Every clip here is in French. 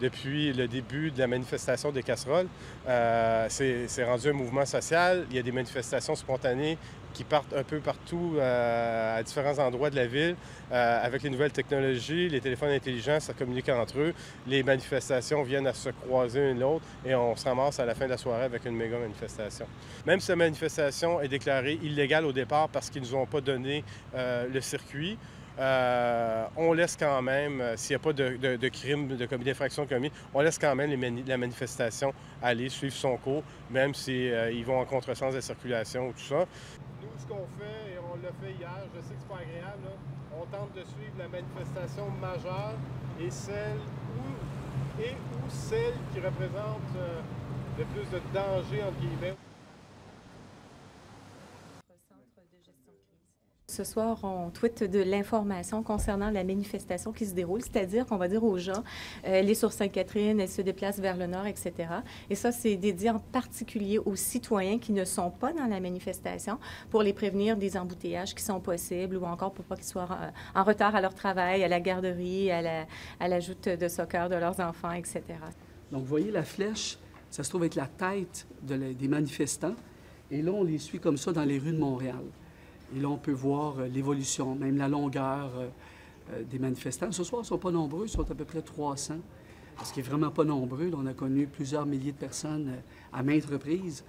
depuis le début de la manifestation des casseroles. Euh, c'est rendu un mouvement social. Il y a des manifestations spontanées qui partent un peu partout euh, à différents endroits de la ville. Euh, avec les nouvelles technologies, les téléphones intelligents, ça communique entre eux. Les manifestations viennent à se croiser une l'autre et on se ramasse à la fin de la soirée avec une méga manifestation. Même si la manifestation est déclarée illégale au départ parce qu'ils ne nous ont pas donné le circuit, euh, on laisse quand même, euh, s'il n'y a pas de, de, de crime, d'infraction commis, on laisse quand même la manifestation aller, suivre son cours, même s'ils si, euh, vont en contresens de la circulation ou tout ça. Nous, ce qu'on fait, et on l'a fait hier, je sais que c'est pas agréable, on tente de suivre la manifestation majeure et celle où, celle qui représente le plus de danger, entre guillemets. Ce soir, on tweete de l'information concernant la manifestation qui se déroule, c'est-à-dire qu'on va dire aux gens, euh, elle est sur Sainte-Catherine, elle se déplace vers le nord, etc. Et ça, c'est dédié en particulier aux citoyens qui ne sont pas dans la manifestation pour les prévenir des embouteillages qui sont possibles ou encore pour pas qu'ils soient en, retard à leur travail, à la garderie, à la, joute de soccer de leurs enfants, etc. Donc, vous voyez la flèche, ça se trouve avec la tête de des manifestants. Et là, on les suit comme ça dans les rues de Montréal. Et là, on peut voir euh, l'évolution, même la longueur euh, euh, des manifestants. Ce soir, ils ne sont pas nombreux, ils sont à peu près 300, ce qui n'est vraiment pas nombreux. on a connu plusieurs milliers de personnes à maintes reprises.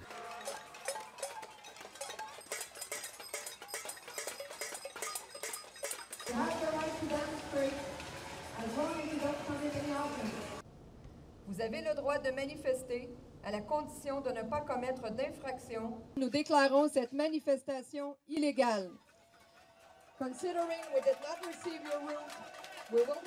Vous avez le droit de manifester à la condition de ne pas commettre d'infraction. Nous déclarons cette manifestation illégale. Considering we did not receive your room, we will